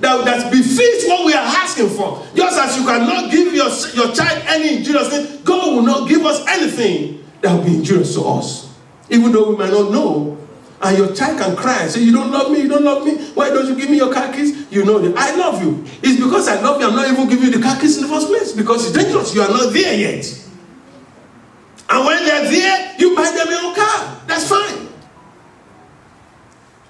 that, that befits what we are asking for. Just as you cannot give your, your child any injurious thing, God will not give us anything that will be injurious to us. Even though we might not know. And your child can cry and say, You don't love me, you don't love me. Why don't you give me your car keys? You know that I love you. It's because I love you, I'm not even giving you the car keys in the first place because it's dangerous. You are not there yet. And when they're there, you buy them your car. That's fine.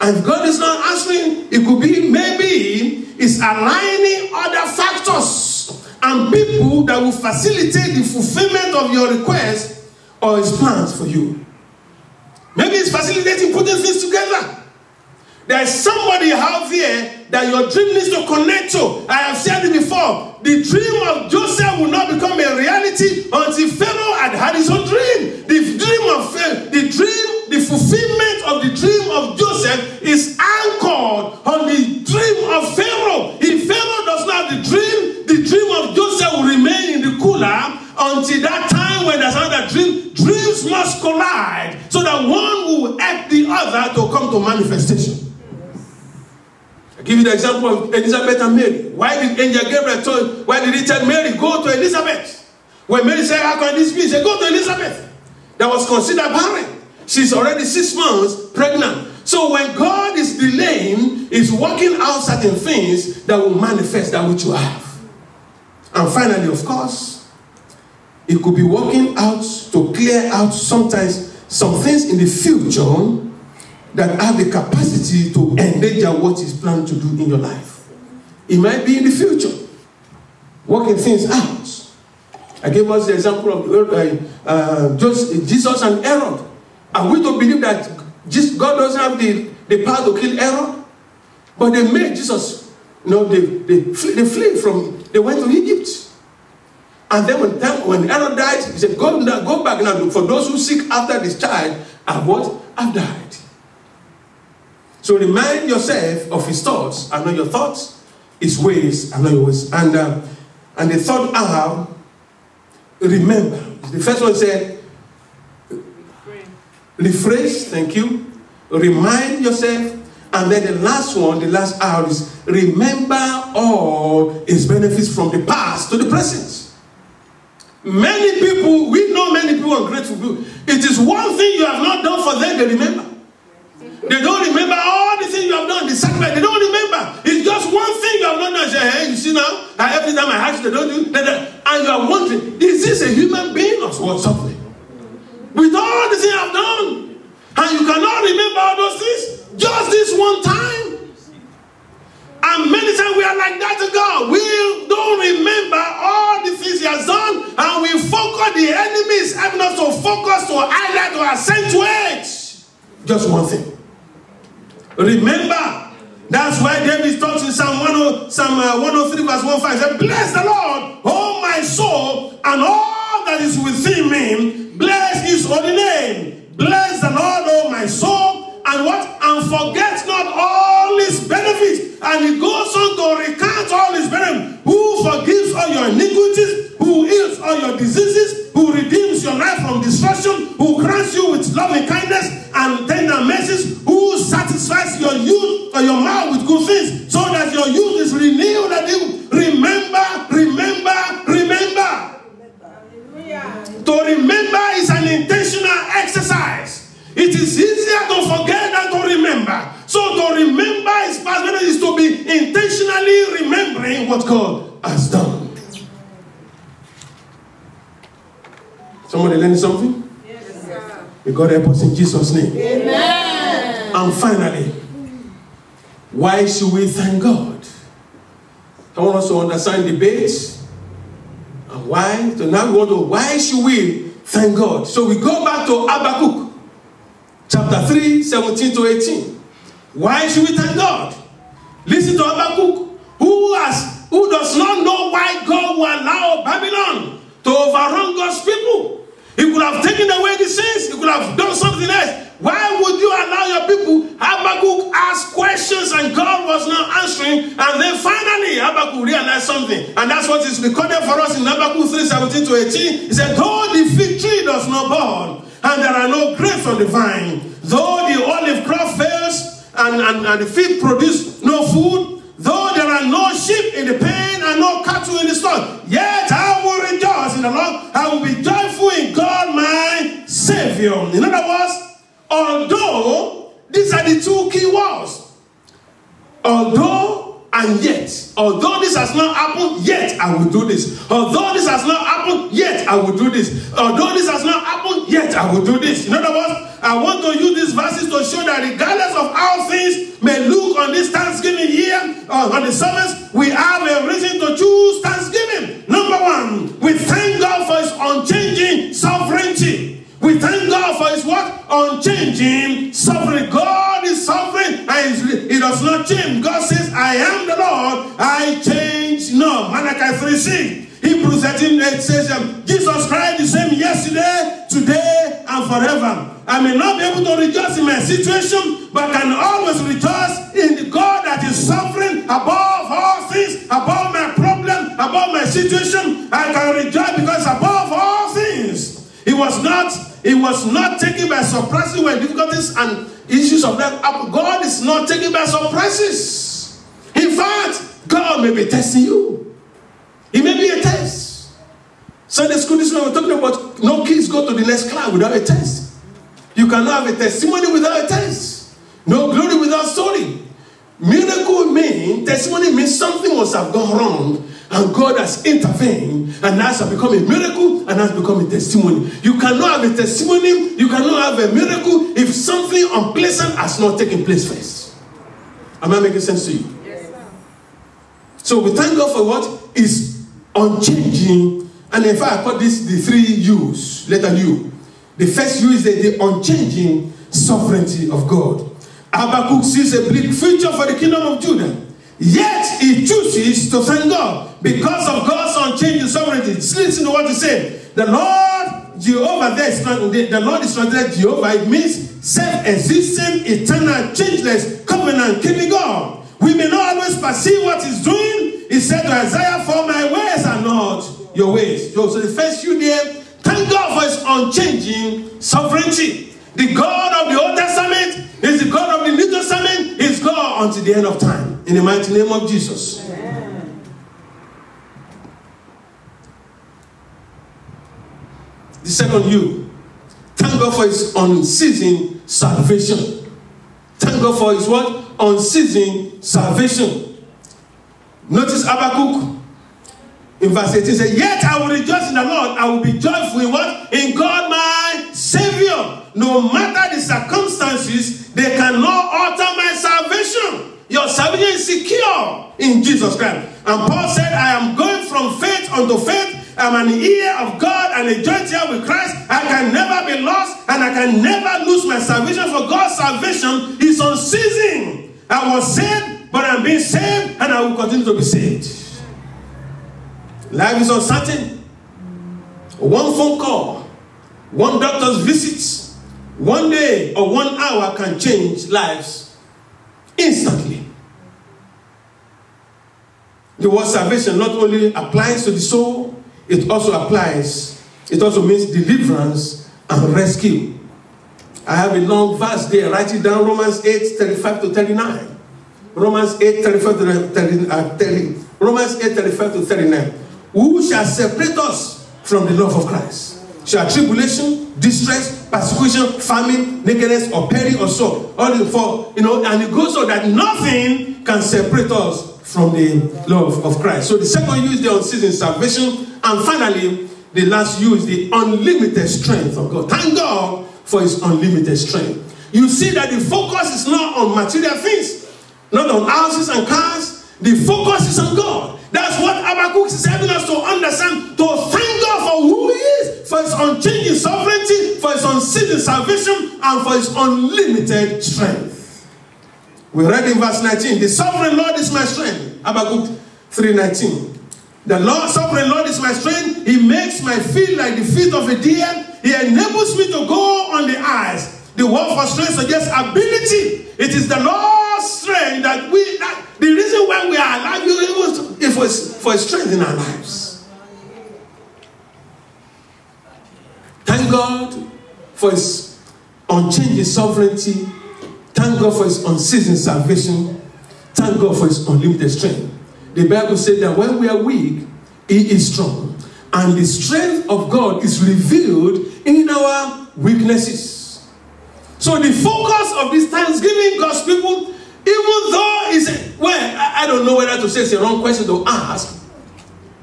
And if God is not answering, it could be maybe it's aligning other factors and people that will facilitate the fulfillment of your request or his plans for you. Maybe it's facilitating putting things together. There's somebody out there that your dream needs to connect to. I have said it before. The dream of Joseph will not become a reality until Pharaoh had had his own dream. The dream of the example of Elizabeth and Mary. Why did Angel Gabriel tell, why did he tell Mary, go to Elizabeth? When Mary said, How can this be? He said, Go to Elizabeth. That was considered barren. She's already six months pregnant. So when God is delaying, He's working out certain things that will manifest that which you have. And finally, of course, it could be working out to clear out sometimes some things in the future that have the capacity to endanger what is planned to do in your life. It might be in the future, working things out. I gave us the example of uh, uh, Jesus and Herod. Are we to believe that God doesn't have the, the power to kill Herod? But they made Jesus, you know, they, they, flee, they flee from, they went to Egypt. And then when, when Herod died, he said, go, go back now. For those who seek after this child have what? Have died. So remind yourself of his thoughts. I know your thoughts, his ways, I know your ways. And, uh, and the third hour, remember. The first one said, rephrase, thank you. Remind yourself. And then the last one, the last hour is remember all his benefits from the past to the present. Many people, we know many people are grateful. It is one thing you have not done for them, they remember. They don't remember all the things you have done, the sacrifice. They don't remember. It's just one thing you have not done. Say, hey, you see now, that every time I ask they don't do And you are wondering, is this a human being or something? With all the things I've done, and you cannot remember all those things, just this one time. And many times we are like that to God. We don't remember all the things He has done, and we focus, the enemy is having us to focus, to highlight, to accentuate. Just one thing. Remember, that's why David talks in Psalm, 10, Psalm uh, 103, verse 1 5. Said, Bless the Lord, oh my soul, and all that is within me. Bless his holy name. Bless the Lord, oh my soul, and what? And forget not all his benefits. And he goes on to recount all his benefits. Who forgives all your iniquities, who heals all your diseases, who redeems your life from destruction, who grants you with loving kindness and tender your mouth with good things, so that your youth is renewed and you remember, remember, remember. To remember is an intentional exercise. It is easier to forget than to remember. So to remember is past is to be intentionally remembering what God has done. Somebody learn something? Yes, sir. May God help us in Jesus' name. Amen. And finally, why should we thank God? I want us to understand the base. And why? So now we want to, why should we thank God? So we go back to Habakkuk, chapter 3, 17 to 18. Why should we thank God? Listen to Habakkuk, who has who does not know why God will allow Babylon to overrun God's people. He could have taken away the sins. He could have done something else. Why would you allow your people? Habakkuk asked questions and God was not answering. And then finally, Habakkuk realized something. And that's what is recorded for us in Habakkuk 3 17 to 18. He said, Though the fig tree does not burn, and there are no grapes on the vine, though the olive crop fails, and, and, and the field produce no food, though there are no sheep in the pen and no cattle in the stall. Yet I although these are the two key words, although and yet, although this has not happened, yet I will do this. Although this has not happened, yet I will do this. Although this has not happened, yet I will do this. In other words, I want to use these verses to show that regardless of how things may look on this Thanksgiving year, or on the service, we have a reason God says, I am the Lord, I change not. Malachi 3 6. Hebrews 13 8 says, um, Jesus Christ the same yesterday, today, and forever. I may not be able to rejoice in my situation, but can always rejoice in the God that is sovereign above all things, above my problem, above my situation. I can rejoice because above all things, it was not it was not taken by surprise when difficulties and issues of that God is not taking by surprises. In fact, God may be testing you. It may be a test. Sunday school this morning we're talking about no kids go to the next class without a test. You cannot have a testimony without a test. No glory without story. Miracle means testimony means something must have gone wrong and God has intervened and has become a miracle and has become a testimony. You cannot have a testimony, you cannot have a miracle if something unpleasant has not taken place first. Am I making sense to you? Yes, so we thank God for what is unchanging. And in fact, I call this the three U's, letter U. The first U is the, the unchanging sovereignty of God. Habakkuk sees a bleak future for the kingdom of Judah. Yet he chooses to thank God because of God's unchanging sovereignty. Listen to what he said. The Lord Jehovah, there is the, the Lord is translated Jehovah. It means self-existent, eternal, changeless, covenant-keeping God. We may not always perceive what he's doing. He said to Isaiah, For my ways are not your ways. So, so the first few there, thank God for his unchanging sovereignty. The God the end of time. In the mighty name of Jesus. Amen. The second you. Thank God for his unceasing salvation. Thank God for his what? Unceasing salvation. Notice Habakkuk in verse 18 says, Yet I will rejoice in the Lord. I will be joyful in what? In God my Savior. No matter the circumstances, secure in Jesus Christ. And Paul said, I am going from faith unto faith. I'm an ear of God and a joint here with Christ. I can never be lost and I can never lose my salvation for God's salvation is unceasing. I was saved, but I'm being saved and I will continue to be saved. Life is uncertain. One phone call, one doctor's visit, one day or one hour can change lives instantly. The word salvation not only applies to the soul, it also applies, it also means deliverance and rescue. I have a long verse there. Write it down Romans 8 35 to 39. Romans 8 35 to 30, uh, 30, Romans 8 35 to 39. Who shall separate us from the love of Christ? Shall tribulation, distress, persecution, famine, nakedness, or peril, or so? All the four, you know, and it goes so that nothing can separate us from the love of Christ. So the second use the unceasing salvation. And finally, the last use the unlimited strength of God. Thank God for his unlimited strength. You see that the focus is not on material things, not on houses and cars. The focus is on God. That's what Habakkuk is helping us to understand, to thank God for who he is, for his unchanging sovereignty, for his unceasing salvation, and for his unlimited strength. We read in verse 19, the sovereign Lord is my strength. Habakkuk 3.19. The Lord, sovereign Lord is my strength. He makes my feet like the feet of a deer. He enables me to go on the ice. The word for strength suggests ability. It is the Lord's strength that we, that, the reason why we are alive is for, for strength in our lives. Thank God for his unchanging sovereignty Thank God for his unceasing salvation. Thank God for his unlimited strength. The Bible said that when we are weak, He is strong. And the strength of God is revealed in our weaknesses. So the focus of this Thanksgiving, God's people, even though it's, well, I, I don't know whether to say it's a wrong question to ask,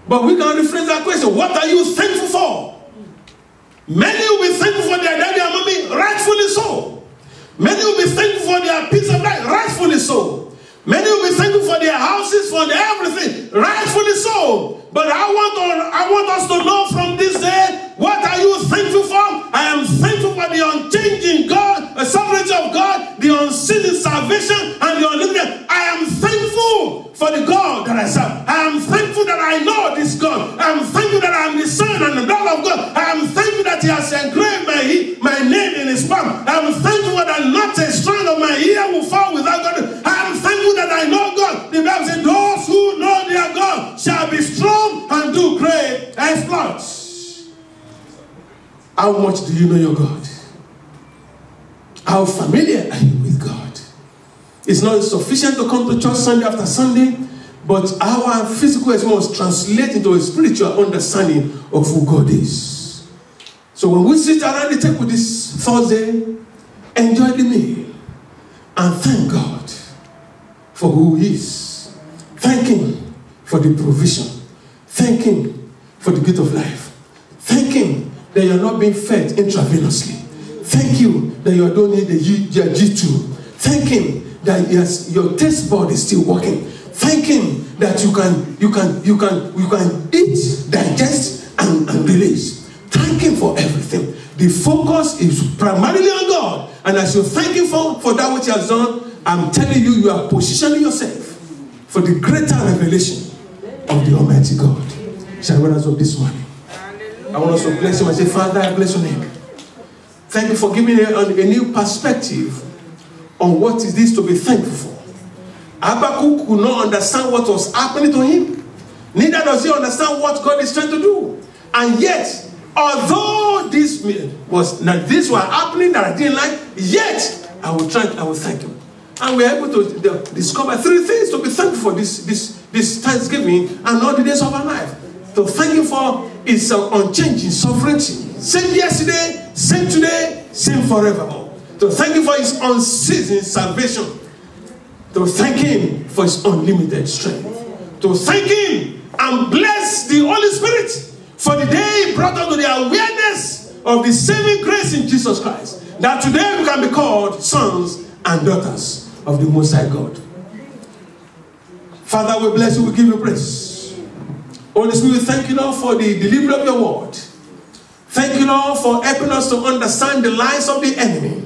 but we can rephrase that question. What are you thankful for? Many will be thankful for their daddy and mommy, rightfully so. Many will be thankful for their peace of mind, rightfully so. Many will be thankful for their houses, for their everything, rightfully so. But I want, to, I want us to know from this day, what are you thankful for? I am thankful How much do you know your God? How familiar are you with God? It's not sufficient to come to church Sunday after Sunday, but our physical experience translate into a spiritual understanding of who God is. So when we sit around the table this Thursday, enjoy the meal and thank God for who He is. Thank Him for the provision. Thank Him for the gift of life. That you are not being fed intravenously. Thank you that you are doing the your G2. Thank Him that yes, your taste bud is still working. Thank Him that you can you can you can you can eat, digest, and, and release. Thank Him for everything. The focus is primarily on God. And as you thank Him for, for that which He has done, I'm telling you, you are positioning yourself for the greater revelation of the Almighty God. Shall we rise up this morning? I want us to bless Him and say, Father, I bless your name. Thank you for giving me a, a new perspective on what is this to be thankful for. Habakkuk could not understand what was happening to him. Neither does he understand what God is trying to do. And yet, although this was now this was happening that I didn't like, yet I will try, I will thank him. And we're able to discover three things to be thankful for this, this, this Thanksgiving and all the days of our life. To thank you for His uh, unchanging sovereignty. Same yesterday, same today, same forevermore. To thank you for His unceasing salvation. To thank Him for His unlimited strength. To thank Him and bless the Holy Spirit for the day He brought us to the awareness of the saving grace in Jesus Christ. That today we can be called sons and daughters of the Most High God. Father, we bless you, we give you praise. Holy Spirit, thank you, Lord, for the delivery of your word. Thank you, Lord, for helping us to understand the lies of the enemy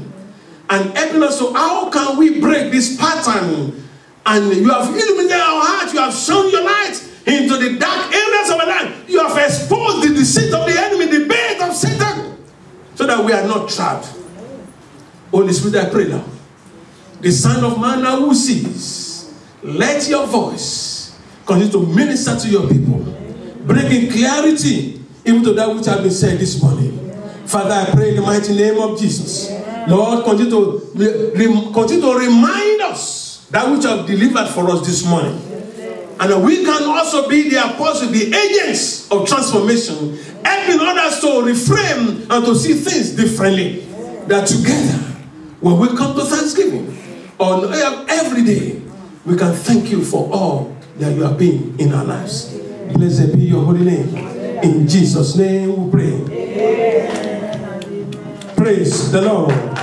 and helping us to how can we break this pattern. And you have illuminated our heart, you have shown your light into the dark areas of our life. You have exposed the deceit of the enemy, the bait of Satan, so that we are not trapped. Holy Spirit, I pray now the Son of Man now who sees, let your voice continue to minister to your people, bringing clarity even to that which has been said this morning. Father, I pray in the mighty name of Jesus. Lord, continue to, continue to remind us that which have delivered for us this morning. And we can also be the apostles, the agents of transformation, helping others to reframe and to see things differently. That together, when we come to Thanksgiving, on every day, we can thank you for all that you have been in our lives. Blessed be your holy name. In Jesus' name we pray. Praise the Lord.